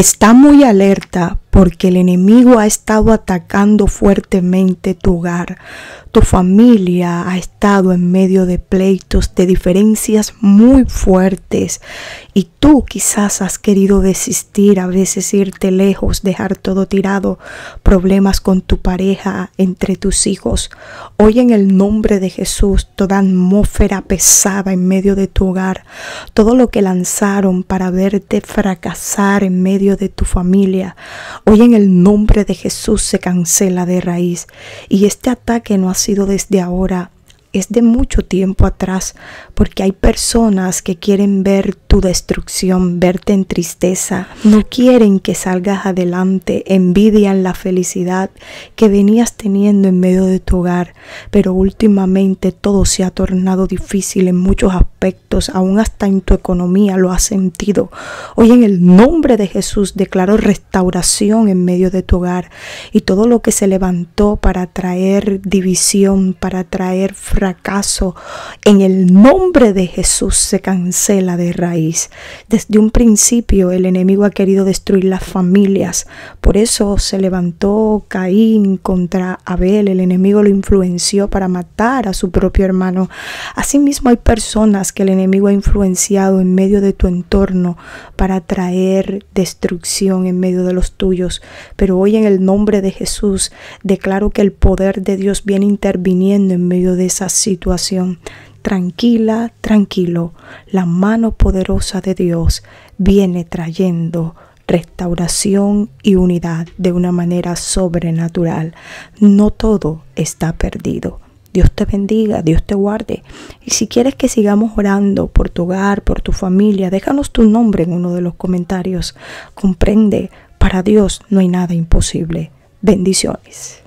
Está muy alerta porque el enemigo ha estado atacando fuertemente tu hogar. Tu familia ha estado en medio de pleitos, de diferencias muy fuertes y tú quizás has querido desistir, a veces irte lejos, dejar todo tirado, problemas con tu pareja, entre tus hijos. Hoy en el nombre de Jesús, toda atmósfera pesada en medio de tu hogar, todo lo que lanzaron para verte fracasar en medio de tu familia, hoy en el nombre de Jesús se cancela de raíz. Y este ataque no ha sido desde ahora, es de mucho tiempo atrás, porque hay personas que quieren ver tu destrucción, verte en tristeza, no quieren que salgas adelante, envidian la felicidad que venías teniendo en medio de tu hogar, pero últimamente todo se ha tornado difícil en muchos aspectos, aún hasta en tu economía lo has sentido. Hoy en el nombre de Jesús declaro restauración en medio de tu hogar y todo lo que se levantó para traer división, para traer fracaso, en el nombre de Jesús se cancela de raíz. Desde un principio el enemigo ha querido destruir las familias, por eso se levantó Caín contra Abel, el enemigo lo influenció para matar a su propio hermano. Asimismo hay personas que el enemigo ha influenciado en medio de tu entorno para traer destrucción en medio de los tuyos, pero hoy en el nombre de Jesús declaro que el poder de Dios viene interviniendo en medio de esa situación. Tranquila, tranquilo, la mano poderosa de Dios viene trayendo restauración y unidad de una manera sobrenatural. No todo está perdido. Dios te bendiga, Dios te guarde. Y si quieres que sigamos orando por tu hogar, por tu familia, déjanos tu nombre en uno de los comentarios. Comprende, para Dios no hay nada imposible. Bendiciones.